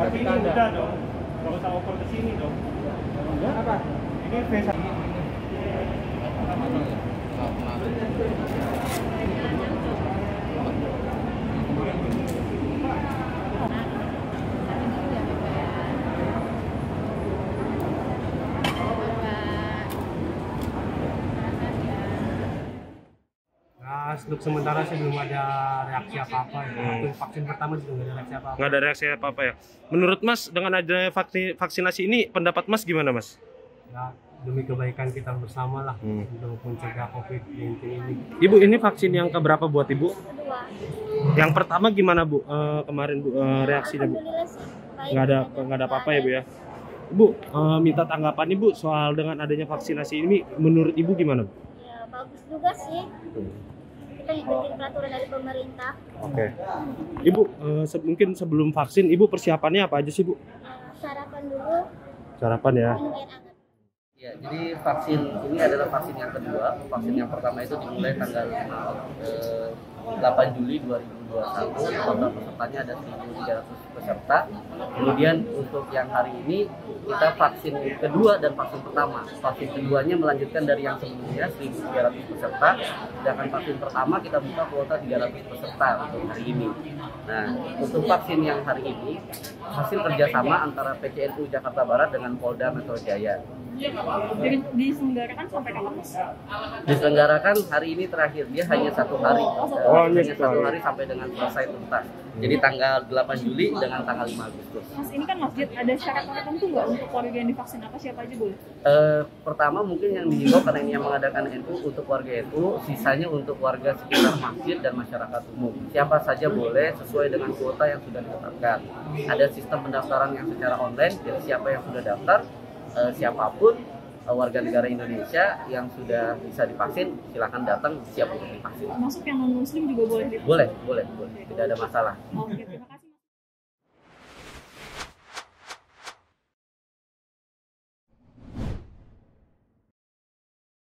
Udah dong. Gak usah oper ke sini dong. Apa? Ini face Nah, untuk sementara sih belum ada reaksi apa-apa ya. Hmm. Waktu vaksin pertama juga nggak ada reaksi apa-apa. nggak ada reaksi apa apa ya. Menurut Mas dengan adanya vaksin vaksinasi ini pendapat Mas gimana Mas? Ya, demi kebaikan kita bersama lah Hmm. untuk mencegah COVID-19 ini. Ibu ini vaksin yang keberapa buat Ibu? kedua Yang pertama gimana Bu Eh, kemarin Bu eh, reaksinya Bu? Nggak ada nggak ada apa-apa ya Bu ya. Bu eh, minta tanggapan Ibu soal dengan adanya vaksinasi ini menurut Ibu gimana Bu? ya bagus juga sih kita ngikutin peraturan dari pemerintah Oke. Ibu eh, se- mungkin sebelum vaksin Ibu persiapannya apa aja sih Bu? Eh, sarapan dulu Sarapan ya. minum air hangat Ya, jadi vaksin ini adalah vaksin yang kedua. Vaksin yang pertama itu dimulai tanggal eh, 8 Juli 2021. Total pesertanya ada 1.300 peserta. Kemudian untuk yang hari ini kita vaksin kedua dan vaksin pertama. Vaksin keduanya melanjutkan dari yang sebelumnya 1.300 peserta. Sedangkan vaksin pertama kita buka kuota 300 peserta untuk hari ini. Nah, untuk vaksin yang hari ini hasil kerjasama antara PCNU Jakarta Barat dengan Polda Metro Jaya. Jadi diselenggarakan sampai kapan mas? diselenggarakan hari ini terakhir. Dia hanya satu hari. Oh, Eh, hanya satu satu hari. sampai dengan selesai tuntas. Jadi tanggal 8 Juli dengan tanggal 5 Agustus. Mas ini kan masjid ada syarat tertentu nggak untuk warga yang divaksin apa siapa aja boleh? Eh, pertama mungkin yang dihimbau karena ini yang mengadakan NU untuk warga NU sisanya untuk warga sekitar masjid dan masyarakat umum. Siapa saja boleh sesuai dengan kuota yang sudah ditetapkan. Ada sistem pendaftaran yang secara online jadi siapa yang sudah daftar eh, siapa pun eh, warga negara Indonesia yang sudah bisa divaksin silakan datang siap untuk divaksin Masuk yang non muslim juga boleh divaksin? boleh boleh boleh tidak ada masalah Oke, terima kasih.